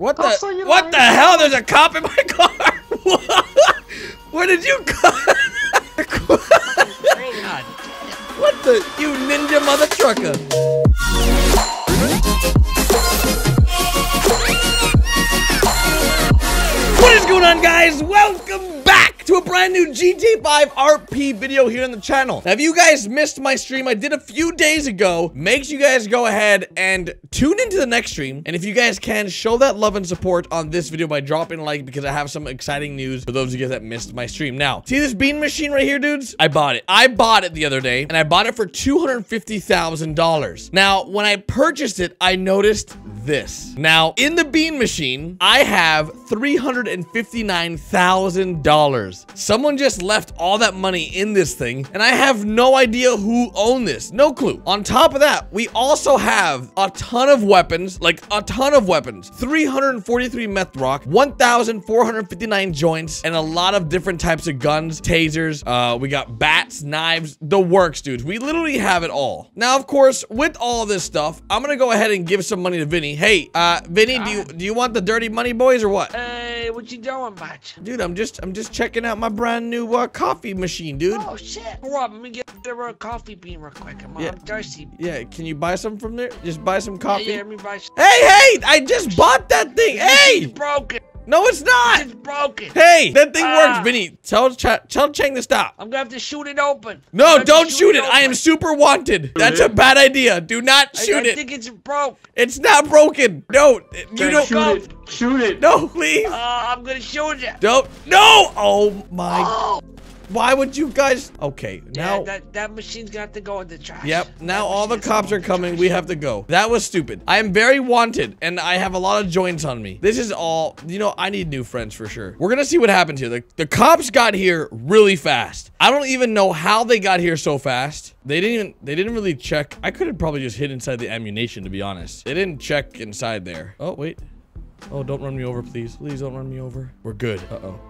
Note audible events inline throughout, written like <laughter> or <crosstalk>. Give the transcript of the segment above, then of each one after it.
What the? What the hell? There's a cop in my car. <laughs> What? Where did you go? God. <laughs> what the? You ninja mother trucker. What is going on, guys? Welcome to a brand new GTA 5 RP video here on the channel. Now, if you guys missed my stream I did a few days ago, make sure you guys go ahead and tune into the next stream. And if you guys can, show that love and support on this video by dropping a like because I have some exciting news for those of you guys that missed my stream. Now, see this bean machine right here, dudes? I bought it. I bought it the other day, and I bought it for $250,000. Now, when I purchased it, I noticed this. Now, in the bean machine, I have $359,000. Someone just left all that money in this thing, and I have no idea who owned this. No clue. On top of that, we also have a ton of weapons, like a ton of weapons. 343 meth rock, 1,459 joints, and a lot of different types of guns, tasers. Uh, we got bats, knives, the works, dudes. We literally have it all. Now, of course, with all this stuff, I'm gonna go ahead and give some money to Vinny. Hey, uh, Vinny, do you do you want the dirty money, boys, or what? Hey, what you doing, Batch? Dude, I'm just I'm just checking out my brand new uh, coffee machine, dude. Oh shit! Hold up, let me get a coffee bean real quick. I'm, Yeah. I'm thirsty. Yeah, can you buy some from there? Just buy some coffee. Yeah, yeah, let me buy. some. Hey, hey! I just bought that thing. It's Hey! broken. No, it's not. It's broken. Hey, that thing Ah. works, Vinny. Tell Ch- tell Chang to stop. I'm gonna have to shoot it open. No, gonna have to don't shoot it. I am super wanted. That's a bad idea. Do not I- shoot I it. think it's broke. It's not broken. No, you Jake, don't. shoot it. Shoot it. No, please. Uh, I'm gonna shoot you. Don't. No. Oh my. Oh, Why would you guys? Okay, now. yeah, that that machine's gonna have to go in the trash. Yep, now all the machine has to cops are coming. We have to go. That was stupid. I am very wanted, and I have a lot of joints on me. This is all, you know, I need new friends for sure. We're gonna see what happens here. The, the cops got here really fast. I don't even know how they got here so fast. They didn't even, they didn't really check. I could have probably just hid inside the ammunition, to be honest. They didn't check inside there. Oh, wait. Oh, don't run me over, please. Please don't run me over. We're good. Uh-oh.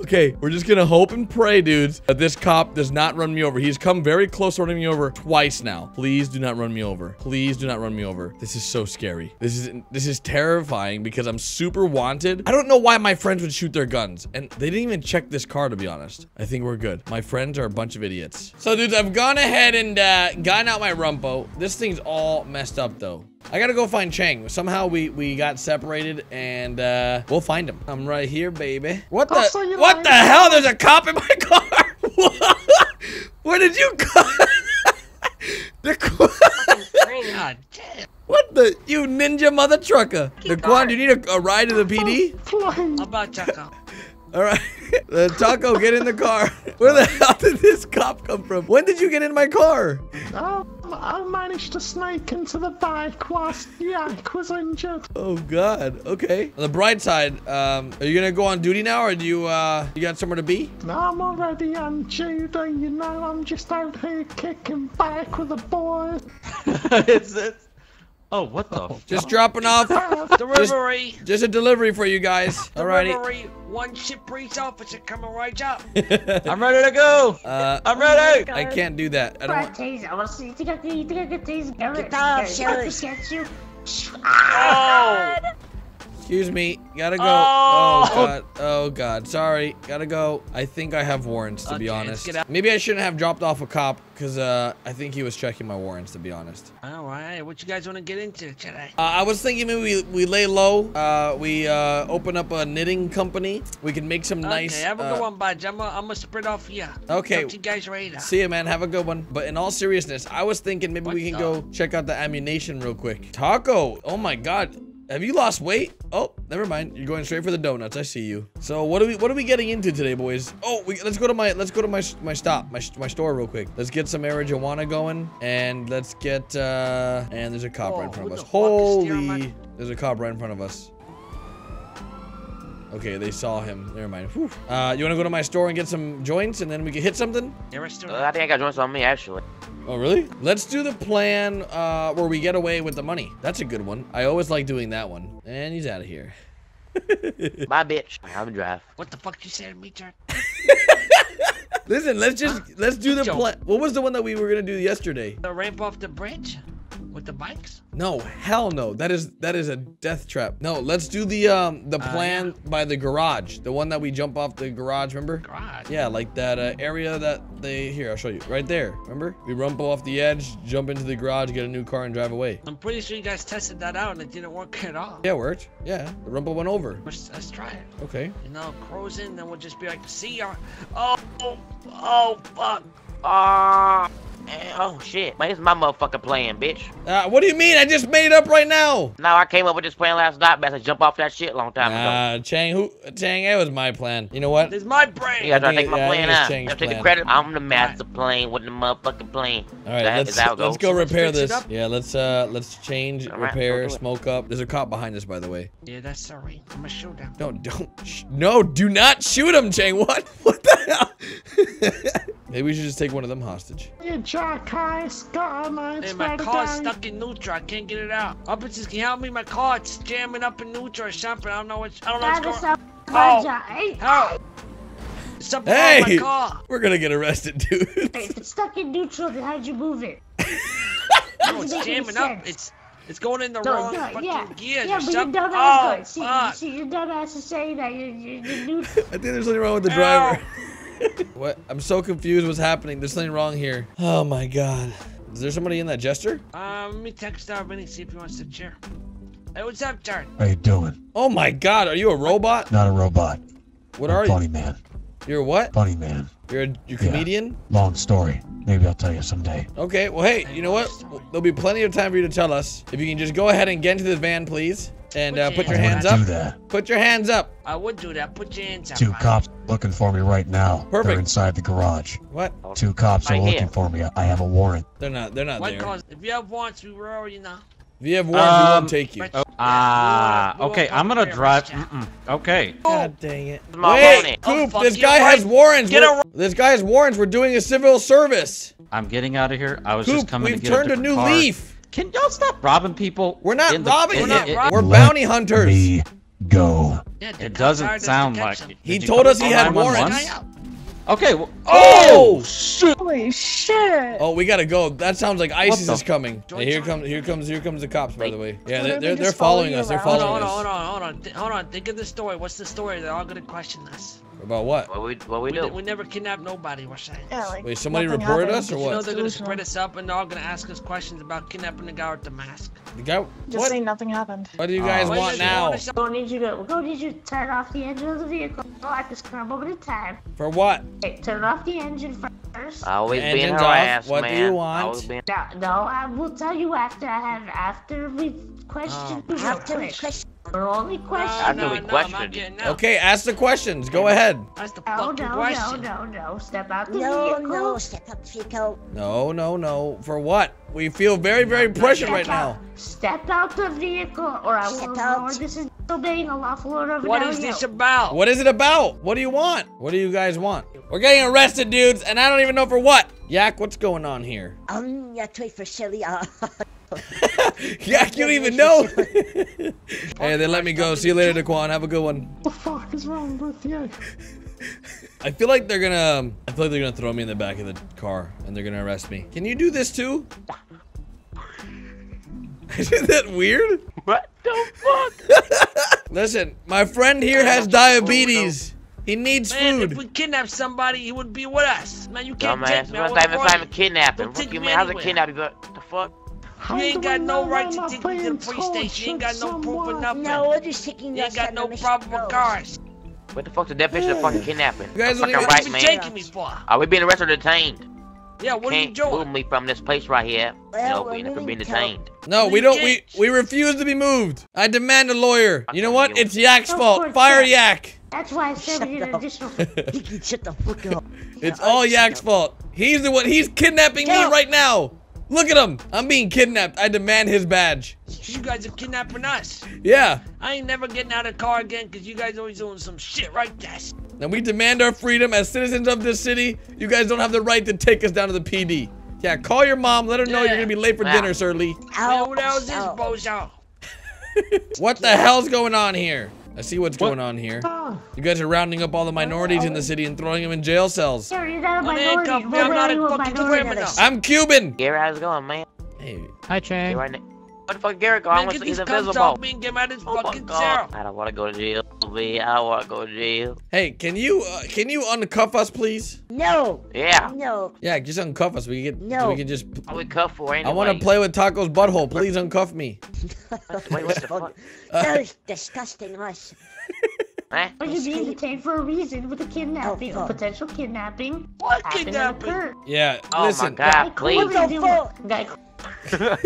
Okay, we're just gonna hope and pray, dudes, that this cop does not run me over. He's come very close to running me over twice now. Please do not run me over. Please do not run me over. This is so scary. This is this is terrifying because I'm super wanted. I don't know why my friends would shoot their guns, and they didn't even check this car to be honest. I think we're good. My friends are a bunch of idiots. So, dudes, I've gone ahead and uh, gotten out my rumpo. This thing's all messed up though. I gotta go find Chang. Somehow we we got separated, and uh, we'll find him. I'm right here, baby. What the? See you What the hell? There's a cop in my <laughs> car. What where did you go? <laughs> the God damn. what the? You ninja mother trucker. The Quan, do you need a, a ride to the PD? Flying. How about Taco? All right. <laughs> Uh, Taco, get in the car. <laughs> Where the hell did this cop come from? When did you get in my car? Oh, I managed to sneak into the bike whilst Yak was injured. Oh God. Okay. On the bright side, um, are you gonna go on duty now, or do you uh, you got somewhere to be? No, I'm already on duty, you know, I'm just out here kicking back with the boys. <laughs> it's, it's, oh, what the? f- Just dropping off. <laughs> Delivery. Just a delivery for you guys. Alrighty. Delivery. One ship police officer coming right up. <laughs> I'm ready to go. Uh, I'm ready. I can't do that. I don't. Want, taser. Well, see, you got the, you got the taser. Get off, Shelly. Get you. Oh. Excuse me. Gotta go. Oh. Oh God. Oh God. Sorry. Gotta go. I think I have warrants to be Okay, let's honest. Maybe I shouldn't have dropped off a cop because uh, I think he was checking my warrants to be honest. All right. What you guys want to get into today? Uh, I was thinking maybe we, we lay low. Uh, we uh, open up a knitting company. We can make some nice. Okay, have a uh, good one, Budge. I'm gonna spread off here. Okay. Talk to you guys later. See ya, man. Have a good one. But in all seriousness, I was thinking maybe What we can the- go check out the ammunition real quick. Taco. Oh my God. Have you lost weight? Oh, never mind. You're going straight for the donuts. I see you. So what are we what are we getting into today, boys? Oh, we, let's go to my let's go to my my stop my my store real quick. Let's get some marijuana going and let's get uh and there's a cop right in front of us. the fuck is steering Holy, there's a cop right in front of us. Okay, they saw him. Never mind. Whew. Uh, you want to go to my store and get some joints, and then we can hit something? Yeah, rest of Uh, I think I got joints on me actually. Oh, really? Let's do the plan uh, where we get away with the money. That's a good one. I always like doing that one. And he's out of here. <laughs> Bye, bitch. I have a drive. What the fuck you said to me, Turk? Listen, let's just let's do the plan. What was the one that we were gonna do yesterday? The ramp off the bridge with the bikes. No, hell no. That is that is a death trap. No, let's do the um the Uh, plan by the garage. The one that we jump off the garage, remember? God. Yeah, like that uh, area that they here. I'll show you right there. Remember? We rumble off the edge, jump into the garage, get a new car, and drive away. I'm pretty sure you guys tested that out and it didn't work at all. Yeah, it worked. Yeah, the rumble went over. Let's, let's try it. Okay. You know, cruising, then we'll just be like, see ya. Oh, oh, oh, fuck. Ah. eh, oh shit. Man, this is my motherfucking plan, bitch. Uh, what do you mean? I just made it up right now. No, I came up with this plan last night, but I to jump off that shit a long time ago. Nah, Chang, who? Chang, that was my plan. You know what? This is my brain. You guys trying I to take think my it- yeah, I plan think it's out. Chang's You take the credit. I'm the master plan with the motherfucking plan. All right, That- let's is that how it let's goes? go let's repair this. Yeah, let's uh let's change, All right, repair, go do it. smoke up. There's a cop behind us, by the way. Yeah, that's sorry. I'm a showdown. No, don't. Sh- no, do not shoot him, Chang. What? <laughs> What the hell? <laughs> Maybe we should just take one of them hostage. You jackass, got a Hey, my better car's stuck in neutral. I can't get it out. Officers, can you help me? My car, it's jamming up in neutral or something. I don't know what's, I don't know what's going on. Oh. job. Eh? Help! Something Hey, my car. we're gonna get arrested, dude. if it's stuck in neutral, then how'd you move it? <laughs> No, it's jamming up. It's it's going in the No, wrong no, fucking yeah, gears yeah, but your something. dumbass Oh, going. See, see, your dumbass is saying that you, you, you knew. <laughs> I think there's something wrong with the driver. <laughs> what? I'm so confused. What's happening? There's something wrong here. Oh my god. Is there somebody in that jester? Um, let me text out Vinny, see if he wants to chair. Hey, what's up, Jared? How you doing? Oh my god. Are you a robot? Not a robot. What I'm are funny you? man. You're what? Funny man. You're a you're Yeah. comedian? Long story. Maybe I'll tell you someday. Okay. Well, hey, you know what? There'll be plenty of time for you to tell us. If you can just go ahead and get into the van, please, and uh, Put put your your I hands wouldn't up. do that. Put your hands up. I would do that. Put your hands up. Two cops looking for me right now. Perfect. They're inside the garage. What? Two cops are Right here. looking for me. I have a warrant. They're not. They're not What there. cause? If you have warrants, we were already know. If you have warrants, we Um, won't take you. Ah, we okay. I'm gonna drive. Mm-mm. Okay. God dang it. My Wait, warrant. Oh, Coop, this guy right? has warrants. Get a- This guy has warrants. We're doing a civil service. I'm getting out of here. I was just coming to Coop, coming we've to get turned a, a new car. leaf. Can y'all stop robbing people? We're not in the- robbing in- him. in- robbing- We're Let bounty hunters. Me go. Yeah, It doesn't hired us to sound like it. He told us he had 911? warrants. Okay. Well, Oh, oh! shit! Holy shit! Oh, we gotta go. That sounds like ISIS is coming. Hey, here comes, here comes, here comes the cops. By the way, yeah, they're they they're, they're following us. They're around? Hold following on, hold on, hold on, hold on. Hold on. Think of the story. What's the story? They're all gonna question us. About what? What we what we We, di- do? we never kidnapped nobody. We're saying. Yeah, like, Wait, somebody nothing reported happened. us or You what? know they're gonna spread us up and they're all gonna ask us questions about kidnapping the guy with the mask. The guy. Just What? say nothing happened. What do you guys Oh, Wait, want wait, now? wait, We're gonna need you to. We're gonna need you to turn off the engine of the vehicle. Go at this current moment the time. For what? Okay, turn off the engine first. Always being Engines off. harassed, What do man. you want? Being- No, no, I will tell you after I have after we question Oh. you real quick. We're only uh, No, questioning. After no, we no, questioned I'm getting. Okay, ask the questions. Go ahead. That's the No, fucking no, no, question. no, no. Step out the No, vehicle. no, step up, Chico. No, no, no. For what? We feel very, very pressured right out- now. Step out the vehicle, or I will Step out. ignore this is disobeying a lawful order of What an is this about? What is it about? What do you want? What do you guys want? We're getting arrested, dudes, and I don't even know for what. Yak, what's going on here? Um, jag tror för Shelly. Uh, <laughs> Yak, you don't even know. <laughs> <laughs> hey, they let me go. See you later, Daquan. Have a good one. What the fuck is wrong with you? I feel like they're gonna. um, I feel like they're gonna throw me in the back of the car and they're gonna arrest me. Can you do this too? Isn't that weird? What the fuck? Listen, my friend here has diabetes. He needs Man, if we kidnap somebody, he would be with us. Man, you can't take Dumbass. me. That's I not even, was it's not even kidnapping. Don't Fuck you, me man. How's it anywhere. kidnapping? What the fuck? How You ain't got no right to take me to being the police station. You ain't got no proof of nothing. no, we're just taking You ain't got no problem with cars. What the fuck's the definition of fucking kidnapping? You guys Fucking don't even- right, What man. taking me for? Are we being arrested or detained? Yeah, what are you Can't move doing? me from this place right here. Well, no, we're being, for moving being detained. No, we don't. We we refuse to be moved. I demand a lawyer. You know what? It's Yak's fault. Fire. Yak. That's why I said we need an up. additional. You can shut the fuck up. It's all Yak's fault. He's the one. He's kidnapping me Get out. right now. Look at him. I'm being kidnapped. I demand his badge. You guys are kidnapping us. Yeah. I ain't never getting out of the car again because you guys always doing some shit like that. And we demand our freedom as citizens of this city. You guys don't have the right to take us down to the PD. Yeah, call your mom. Let her know you're gonna be late for Wow. dinner, Sir Lee. Man, Ow, who the hell is this ow. bozo? <laughs> What the hell's going on here? I see what's What? going on here. Oh, You guys are rounding up all the minorities in the city and throwing them in jail cells. Sir, you're not a minority. handcuff I'm not are a you a fucking minority? criminal. I'm Cuban. Gary, how's it going, man? Hey, Hi, You Chang. Right there. What the fuck, Gary? go? I Man, get these he's cuffs invisible. off me and get him out of this Oh fucking god. cell. I don't want to go to jail, man. I want to go to jail. hey, can you uh, can you uncuff us, please? No. Yeah. No. Yeah, just uncuff us. We can get. No. We can just. What we cuff for anyway? I want to play with Taco's butthole. Please uncuff me. <laughs> Wait, what the fuck? That was disgusting, us. Eh? But you're being detained for a reason with a kidnapping, Oh, a potential kidnapping. What kidnapping? Yeah. Oh listen. my god, please. what are you doing? fuck? Guy,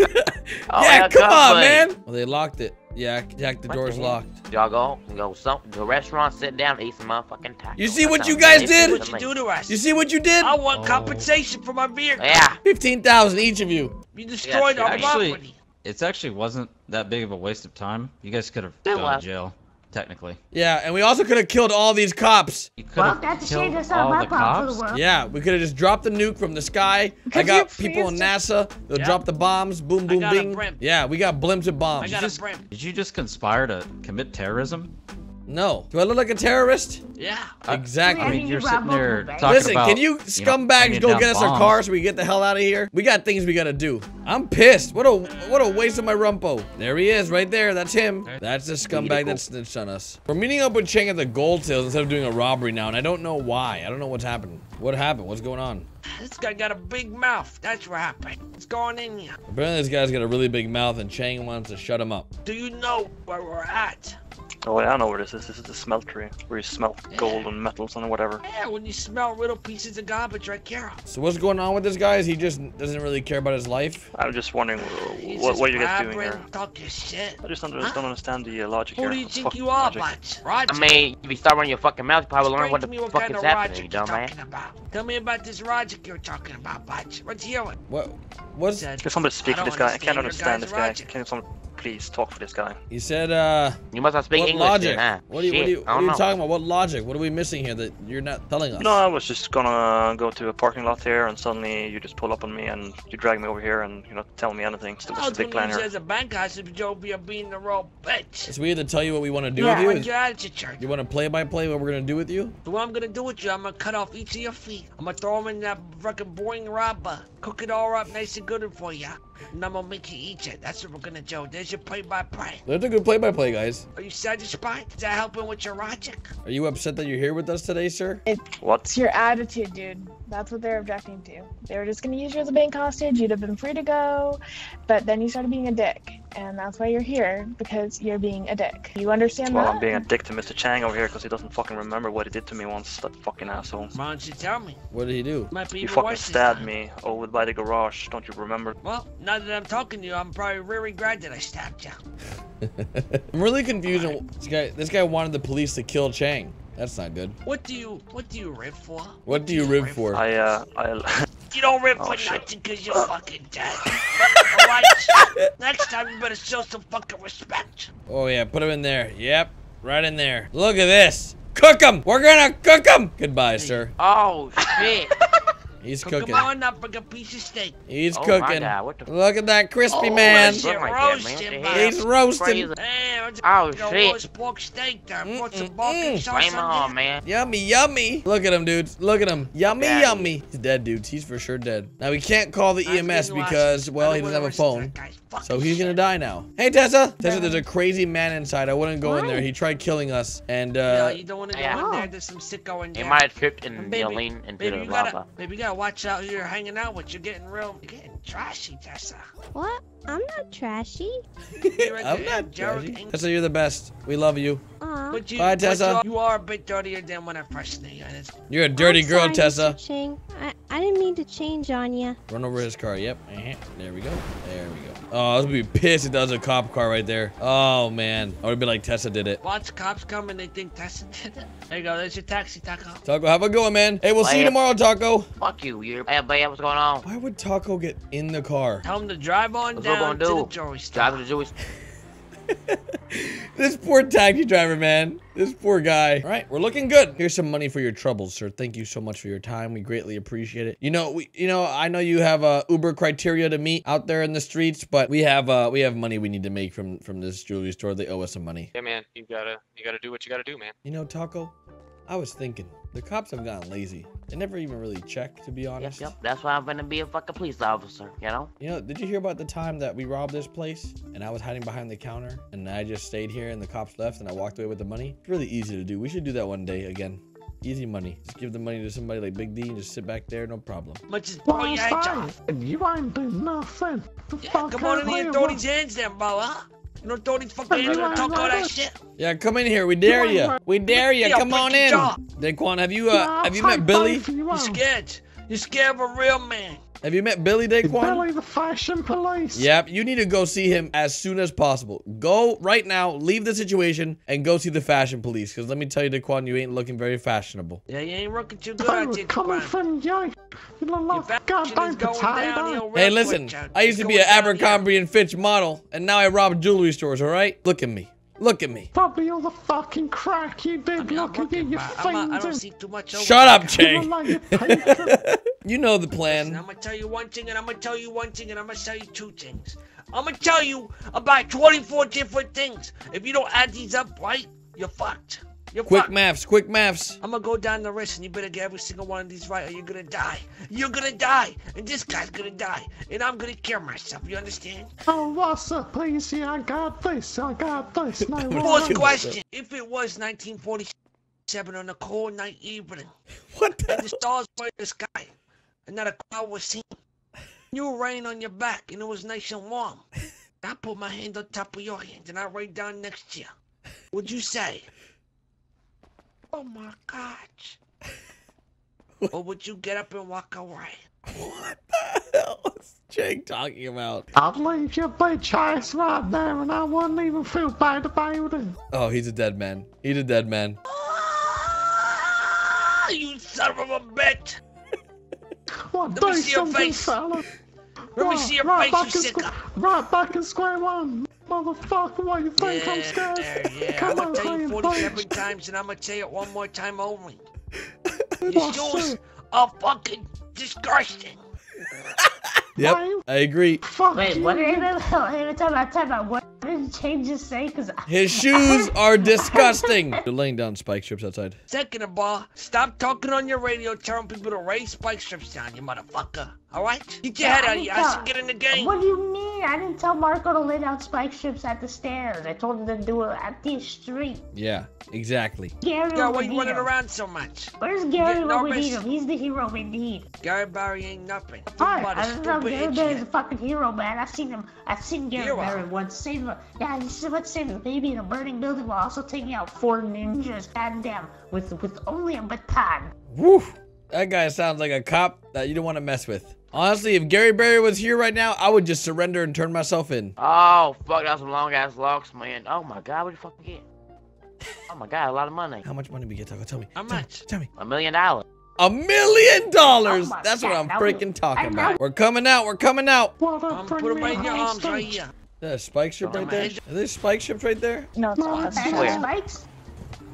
Oh, yeah, come on, me. man. Well, they locked it. Yeah, Jack, the What door's the locked. Y'all go, go some, to a restaurant, sit down, eat some motherfucking tacos. You see what you guys good. did? What you do to us? You see what you did? I want oh. compensation for my vehicle. Yeah. Fifteen thousand each of you. You destroyed Yeah, our actually- property. It's actually wasn't that big of a waste of time. You guys could have gone to jail, technically. Yeah, and we also could have killed all these cops. You could well, have that's a killed shame. That's not all my the problem for cops. the world. Yeah, we could have just dropped the nuke from the sky. I got people in NASA. They'll Yeah. drop the bombs. Boom, I boom, got bing. blimp. Yeah, we got blimps and I bombs. got just- a brim. Did you just conspire to commit terrorism? No. Do I look like a terrorist? Yeah. Exactly. I mean, you you're sitting there multiple banks. talking Listen, about. can you know, scumbags bringing go get us our bombs. car so we get the hell out of here? We got things we gotta do. I'm pissed. What a what a waste of my rumpo. There he is, right there. That's him. That's the scumbag that snitched on us. We're meeting up with Chang at the gold sales instead of doing a robbery now, and I don't know why. I don't know what's happened. What happened? What's going on? This guy got a big mouth. That's what happened. What's going in here? Apparently this guy's got a really big mouth, and Chang wants to shut him up. Do you know where we're at? Oh, I know where this is. This is the smeltery, where you smelt gold and metals and whatever. Yeah, when you smell little pieces of garbage right here. So what's going on with this guy? Is he just doesn't really care about his life? I'm just wondering He's what, just what you guys doing blabbering, here. Talking shit. I just don't, Huh? don't understand the uh, logic Who here. do you think you are, logic. Butch? Roger. I mean, if you start running your fucking mouth, you probably learn Explain what to the me what fuck kind is of happening, you logic you're dumbass. talking about. Tell me about this logic you're talking about, Butch. Let's hear it. What? What's? Said, Can somebody speak I for this guy? I can't understand understand this guy. Can someone please talk for this guy? He said, uh, You must not speak what English logic? then, huh? What are you, what are you, what are you talking about? What logic? What are we missing here that you're not telling us? No, I was just gonna go to a parking lot here, and suddenly you just pull up on me and you drag me over here, and you're not telling me anything. So I what's was the big plan here? as a bank hostage, Joe, be a being the real bitch. So we have to tell you what we want to do Yeah, with you? what's your attitude, Church? You want to play by play what we're gonna do with you? So what I'm gonna do with you, I'm gonna cut off each of your feet. I'm gonna throw them in that fucking boring rubber. Cook it all up nice and good for you. And I'm gonna make you eat it. That's what we're gonna do. There's your play-by-play. That's a good play by play, guys. Are you satisfied? Is that helping with your logic? Are you upset that you're here with us today, sir? What? It's your attitude, dude. That's what they're objecting to. They were just gonna use you as a bank hostage. You'd have been free to go, but then you started being a dick, and that's why you're here because you're being a dick. You understand Well, that? I'm being a dick to Mr. Chang over here because he doesn't fucking remember what he did to me once. That fucking asshole. Why don't you tell me? What did he do? Might be He fucking stabbed me oh, over by the garage. Don't you remember? Well, now that I'm talking to you, I'm probably really glad that I stabbed you. <laughs> I'm really confused. on- This guy, this guy wanted the police to kill Chang. That's not good. What do you, what do you rib for? What do you rib for? I, uh, I. <laughs> You don't rib Oh, for shit. nothing because you're fucking dead. <laughs> Alright? Next time you better show some fucking respect. Oh yeah, put him in there. Yep, right in there. Look at this. Cook him. We're gonna cook him. Goodbye, sir. Oh, shit. <laughs> He's Cook 'em cooking. on up like a piece of steak. He's Oh cooking. God, what the- Look at that crispy Oh, man. shit, Look like that, roast man. him, What the man. He's roasting. Hey, Oh, you know, shit. roast pork steak there. Put some barbecue sauce on, on man. Yummy, yummy. Look at him, dudes. Look at him. Yummy, Daddy. yummy. He's dead, dudes. He's for sure dead. Now we can't call the EMS because, well, he doesn't have a phone. So he's gonna die now. Hey, Tessa. Tessa, there's a crazy man inside. I wouldn't go in there. He tried killing us, and Yeah, uh, you don't want to go yeah. in there. There's some sicko in there. He might have tripped And and baby, you know, leaned into baby, the you gotta, lava. baby, you gotta watch out who you're hanging out with. You're getting real, you're getting trashy, Tessa. What? I'm not trashy. <laughs> I'm not jerk, judging. Tessa, you're the best. We love you. Aw. But you, Bye, Tessa. You, you are a bit dirtier than when I first knew you. You're a dirty I'm girl, sorry, Tessa. Mr. I, I didn't mean to change on you. Run over his car. Yep. Uh-huh. There we go. There we go. Oh, I was gonna be pissed if that was a cop car right there. Oh man, I would be like Tessa did it. Watch cops come and they think Tessa did it. There you go. There's your taxi, Taco. Taco, have a good one, man. Hey, we'll see you Bye. tomorrow, Taco. Fuck you, you're hey, babe, what's going on? Why would Taco get in the car? Tell him to drive on What's we down gonna to the do? jewelry store. Driving to Jewish. <laughs> this poor taxi driver, man. This poor guy. All right, we're looking good. Here's some money for your troubles, sir. Thank you so much for your time. We greatly appreciate it. You know, we, you know, I know you have uh, Uber criteria to meet out there in the streets, but we have, uh, we have money we need to make from from this jewelry store. They owe us some money. Yeah, man, you gotta you gotta do what you gotta do, man. You know, Taco, I was thinking the cops have gotten lazy. They never even really check, to be honest. yep. That's why I'm gonna be a fucking police officer, you know? You know, did you hear about the time that we robbed this place and I was hiding behind the counter and I just stayed here and the cops left and I walked away with the money? It's really easy to do. We should do that one day again. Easy money. Just give the money to somebody like Big D and just sit back there, no problem. Much as blow Why your is head. You ain't doing nothing. The Yeah, fuck come on in out here here, and throw these hands down, bro, huh? You know, throw these fucking hands you and talk all that shit. Yeah, come in here. We dare ain't you. We dare you. Come on in. jaw. Daquan, have you uh have you met Billy? both you You're scared. You're scared of a real man. Have you met Billy Daquan? Billy the fashion police. Yep, you need to go see him as soon as possible. Go right now, leave the situation, and go see the fashion police. Because let me tell you, Daquan, you ain't looking very fashionable. Yeah, you ain't looking too good They out coming Jaquan. from you. You look like a fashion goddamn is going downhill potato. Hey, listen, I used to be an. Abercrombie and Fitch model, and now I rob jewelry stores, all right? Look at me. Look at me. Probably all the fucking crack you I did. I'm Look at you, looking, you but I'm not, I don't fiending. see too much Shut up, You Che. look like <laughs> you know the Listen, plan. I'm gonna tell you one thing, and I'm gonna tell you one thing, and I'm gonna tell you two things. I'm gonna tell you about 24 different things. If you don't add these up right, you're fucked. You're Quick fucked. maths, quick maths. I'm gonna go down the list, and you better get every single one of these right, or you're gonna die. You're gonna die, and this guy's gonna die, and I'm gonna kill myself. You understand? Oh, what's up, easy? I got this. I got this. No <laughs> Fourth question: If it was 1947 on a cold night evening, <laughs> What the? and the stars were in the sky, and not a cloud was seen. You were laying on your back, and it was nice and warm. <laughs> I put my hand on top of your hand, and I lay down next to you. Would you say, "Oh my gosh," <laughs> or would you get up and walk away? What the hell is Jake talking about? I'd leave your bitch ass right there, and I wouldn't even feel bad about it. Oh, he's a dead man. He's a dead man. Ah, you son of a bitch! <laughs> What, Let do me see your face. fella? Let me Right- see your right face, you in sicko. Right back in square one. Motherfucker, what you think I'm scared? there, yeah. Come I'm on, gonna tell you 47 Bitch. times, and I'm gonna say it one more time only. <laughs> Your What's shoes are fucking disgusting. Yep, I agree. Fuck Wait, you. what? Wait, wait, wait, wait, time out, time out. What did Chang just say? Cause I- His shoes are disgusting. <laughs> They're laying down spike strips outside. Second of all, stop talking on your radio telling people to raise spike strips down, you motherfucker. Alright? Get your Yeah, head I out of didn't your ass tell- and get in the game. What do you mean? I didn't tell Marco to lay down spike strips at the stairs. I told him to do it at the street. Yeah, exactly. Gary Girl, why would you need running around so much? Where's Gary Get when we need him? He's the hero we need. Gary Barry ain't nothing. Nothing Alright, but a I don't know. stupid Gary Barry's a fucking hero, man. I've seen him. I've seen Gary Hero? Barry once save a yeah. He said let's save a baby in a burning building while also taking out four ninjas. Goddamn, with with only a baton. Woo! That guy sounds like a cop that you don't want to mess with. Honestly, if Gary Barry was here right now, I would just surrender and turn myself in. Oh, fuck, that's some long ass locks, man. Oh my god, what you fucking get? Oh my god, a lot of money. How much money we get, Taco? Tell me. How Tell me, much? Tell me. A million dollars. A million dollars! Oh my That's what I'm that was- freaking talking I know. about. We're coming out. We're coming out. What up, Um, bring put them right in your a arms right hostage? here. There's a spike strip Oh, right there. Are there spike strips right there? No, it's not. That's That's spikes.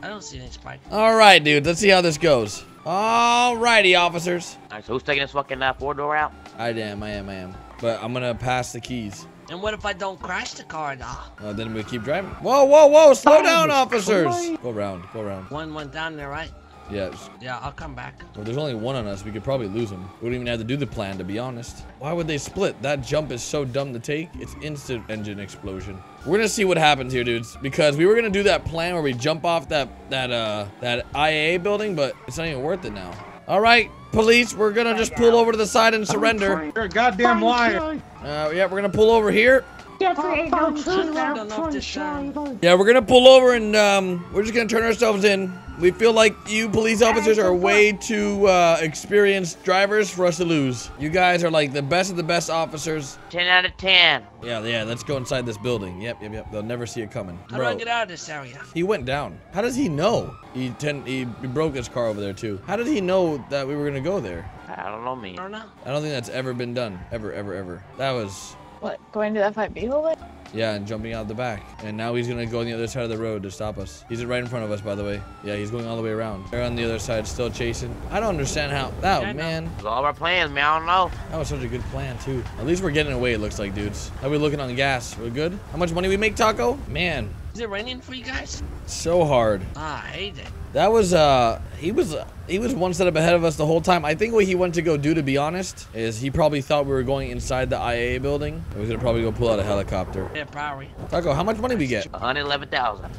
I don't see any spikes. All right, dude. Let's see how this goes. All righty, officers. Alright, so who's taking this fucking uh, four door out? I am. I am. I am. But I'm gonna pass the keys. And what if I don't crash the car though? Uh, then we keep driving. Whoa, whoa, whoa! Slow That down, officers. crazy. Go around. Go around. One went down there, right? Yeah. s- Yeah, I'll come back. Well, there's only one on us. We could probably lose him. We don't even have to do the plan, to be honest. Why would they split? That jump is so dumb to take. It's instant engine explosion. We're gonna see what happens here, dudes. Because we were gonna do that plan where we jump off that that uh that IAA building, but it's not even worth it now. All right, police. We're gonna just pull over to the side and surrender. You're a goddamn liar. Uh, yeah, we're gonna pull over here. Definitely ain't no truth I now. don't know if this um, Yeah, we're gonna pull over and um, we're just gonna turn ourselves in. We feel like you police officers are way too uh, experienced drivers for us to lose. You guys are like the best of the best officers. 10 out of 10. Yeah, yeah. Let's go inside this building. Yep, yep, yep. They'll never see it coming. How do I Bro, get out of this area? he went down. How does he know? He ten, he, he broke his car over there too. How did he know that we were gonna go there? I don't know, me. I don't know. I don't think that's ever been done. Ever, ever, ever. That was What, going to that 5B hole? Yeah, and jumping out the back. And now he's gonna go on the other side of the road to stop us. He's right in front of us, by the way. Yeah, he's going all the way around. They're on the other side, still chasing. I don't understand how. Oh, I man. It's all our plans, man. I don't know. That was such a good plan, too. At least we're getting away, it looks like, dudes. How we looking on the gas? We're good? How much money we make, Taco? Man, Is it raining for you guys? so hard. Ah, I hate it. That was, uh, he was, he was one step ahead of us the whole time. I think what he went to go do, to be honest, is he probably thought we were going inside the IA building. He was gonna probably go pull out a helicopter. Yeah, probably. Taco, how much money we get? 111,000.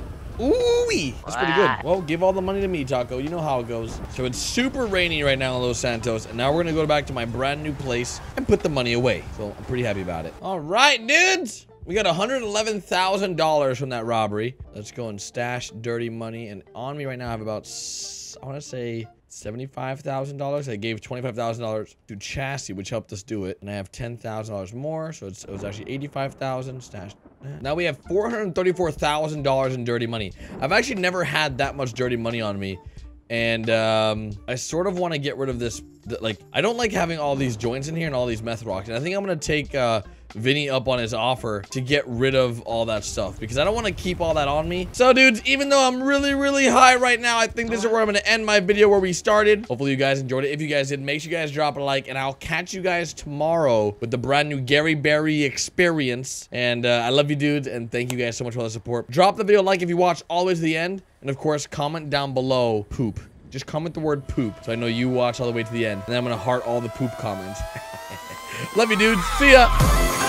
Ooh, wee. that's pretty good. Well, give all the money to me, Taco. You know how it goes. So it's super rainy right now in Los Santos, and now we're gonna go back to my brand new place and put the money away. So I'm pretty happy about it. All right, dudes. We got $111,000 from that robbery. Let's go and stash dirty money. And on me right now, I have about, I want to say $75,000. I gave $25,000 to Chassis, which helped us do it. And I have $10,000 more. So it was actually 85,000 stashed. Now we have $434,000 in dirty money. I've actually never had that much dirty money on me. And um, I sort of want to get rid of this. Like, I don't like having all these joints in here and all these meth rocks. And I think I'm going to take uh, Vinny up on his offer to get rid of all that stuff. Because I don't want to keep all that on me. So, dudes, even though I'm really, really high right now, I think this is where I'm going to end my video where we started. Hopefully you guys enjoyed it. If you guys did, make sure you guys drop a like. And I'll catch you guys tomorrow with the brand new Gary Berry experience. And uh, I love you, dudes. And thank you guys so much for the support. Drop the video like if you watched all the way to the end. And of course, comment down below poop. Just comment the word poop so I know you watch all the way to the end. And then I'm going to heart all the poop comments. <laughs> Love you, dudes. See ya.